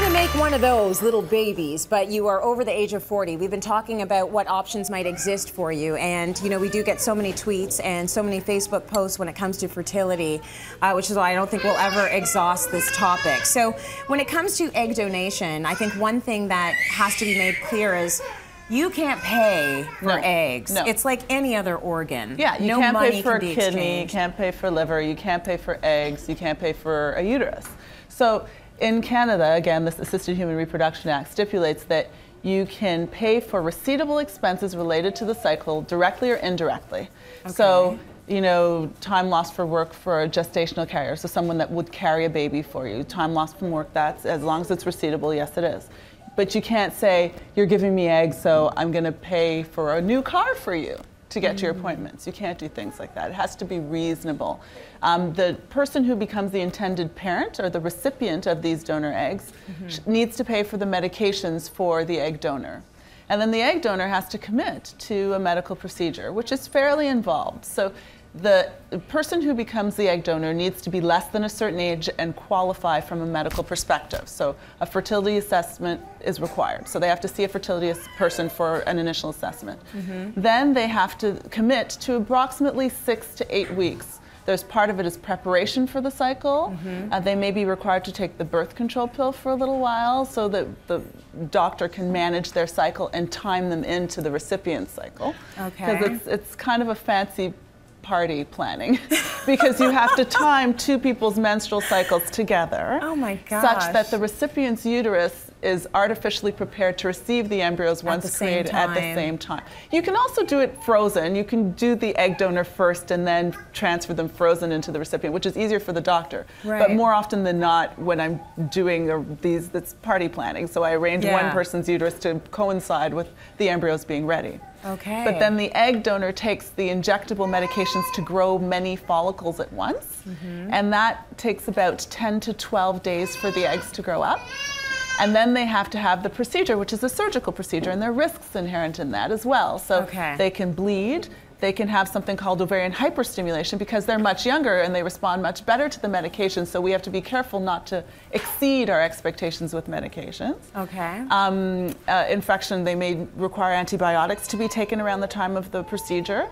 trying to make one of those little babies, but you are over the age of 40. We've been talking about what options might exist for you, and you know we do get so many tweets and so many Facebook posts when it comes to fertility, uh, which is why I don't think we'll ever exhaust this topic. So when it comes to egg donation, I think one thing that has to be made clear is you can't pay for No, eggs. no. It's like any other organ. Yeah, you no can't money pay for can a kidney, you can't pay for liver, you can't pay for eggs, you can't pay for a uterus. So in Canada, again, this Assisted Human Reproduction Act stipulates that you can pay for receiptable expenses related to the cycle directly or indirectly. So, you know, time lost for work for a gestational carrier, so someone that would carry a baby for you. Time lost from work, that's as long as it's receiptable, yes, it is. But you can't say, you're giving me eggs, so I'm going to pay for a new car for you to get to your appointments. You can't do things like that. It has to be reasonable. Um, the person who becomes the intended parent or the recipient of these donor eggs sh- needs to pay for the medications for the egg donor. And then the egg donor has to commit to a medical procedure, which is fairly involved. So the person who becomes the egg donor needs to be less than a certain age and qualify from a medical perspective. So a fertility assessment is required. So they have to see a fertility person for an initial assessment. Then they have to commit to approximately six to eight weeks. There's part of it is preparation for the cycle. Uh, they may be required to take the birth control pill for a little while so that the doctor can manage their cycle and time them into the recipient's cycle. Okay. Because it's, it's kind of a fancy party planning because you have to time two people's menstrual cycles together. Oh my God! Such that the recipient's uterus is artificially prepared to receive the embryos once created at the same time. You can also do it frozen. You can do the egg donor first and then transfer them frozen into the recipient, which is easier for the doctor. Right. But more often than not, when I'm doing a, these, that's party planning. So I arrange Yeah. one person's uterus to coincide with the embryos being ready. Okay. But then the egg donor takes the injectable medications to grow many follicles at once. Mm-hmm. And that takes about 10 to 12 days for the eggs to grow up. And then they have to have the procedure, which is a surgical procedure, and there are risks inherent in that as well. So Okay. they can bleed. They can have something called ovarian hyperstimulation because they're much younger and they respond much better to the medication. So we have to be careful not to exceed our expectations with medications Okay. um, uh, infection, they may require antibiotics to be taken around the time of the procedure.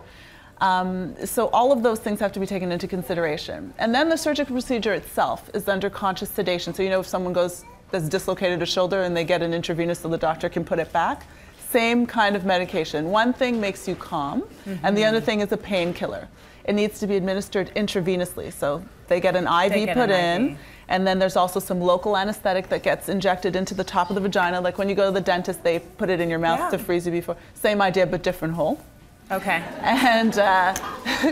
Um, so all of those things have to be taken into consideration. And then the surgical procedure itself is under conscious sedation. So you know if someone goes that's dislocated a shoulder and they get an intravenous so the doctor can put it back. Same kind of medication. One thing makes you calm, and the other thing is a painkiller. It needs to be administered intravenously. So they get an IV get put an in, IV. and then there's also some local anesthetic that gets injected into the top of the vagina. Like when you go to the dentist, they put it in your mouth Yeah. to freeze you before. Same idea, but different hole. okay. And uh,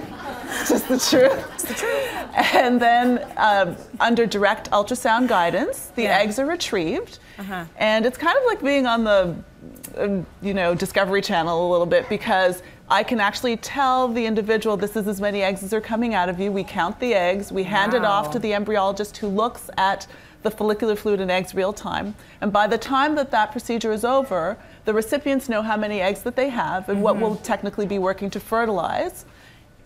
just the truth. It's the truth. And then um, under direct ultrasound guidance, the Yeah. Uh-huh. eggs are retrieved. And it's kind of like being on the, uh, you know, Discovery Channel a little bit because I can actually tell the individual this is as many eggs as are coming out of you. We count the eggs. We hand it off to the embryologist who looks at the follicular fluid and eggs real time. And by the time that that procedure is over, the recipients know how many eggs that they have and what will technically be working to fertilize.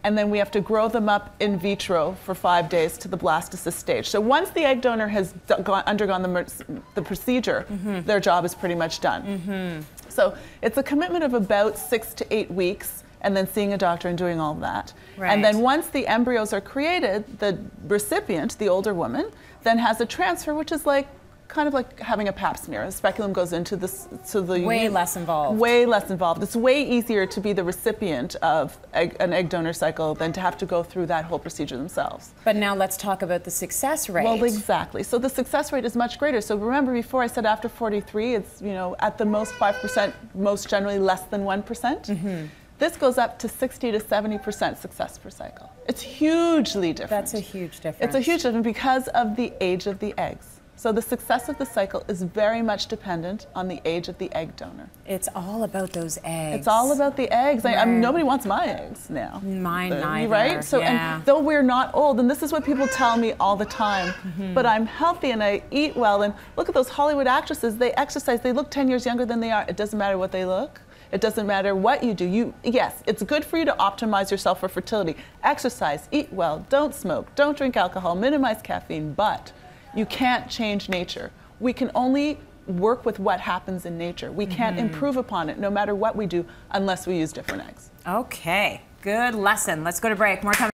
And then we have to grow them up in vitro for five days to the blastocyst stage. So once the egg donor has gone, undergone the, the procedure, mm-hmm. their job is pretty much done. Mm-hmm. So it's a commitment of about six to eight weeks, and then seeing a doctor and doing all that. And then once the embryos are created, the recipient, the older woman, then has a transfer, which is like kind of like having a pap smear. A speculum goes into this, to the Way less involved. Way less involved. It's way easier to be the recipient of egg, an egg donor cycle than to have to go through that whole procedure themselves. But now let's talk about the success rate. Well, exactly. So the success rate is much greater. So remember, before I said after 43, it's you know at the most five percent, most generally less than one mm-hmm. This goes up to 60 to 70 percent success per cycle. It's hugely different. That's a huge difference. It's a huge difference because of the age of the eggs. So the success of the cycle is very much dependent on the age of the egg donor. It's all about those eggs. It's all about the eggs. I, I mean, nobody wants my eggs now. Mine neither, Right? So, yeah. and though we're not old, and this is what people tell me all the time, Mm-hmm. but I'm healthy and I eat well. And look at those Hollywood actresses. They exercise. They look 10 years younger than they are. It doesn't matter what they look. It doesn't matter what you do. You yes, it's good for you to optimize yourself for fertility. Exercise, eat well, don't smoke, don't drink alcohol, minimize caffeine, but you can't change nature. we can only work with what happens in nature. We can't Mm-hmm. improve upon it no matter what we do unless we use different eggs. Okay, good lesson. Let's go to break. More time.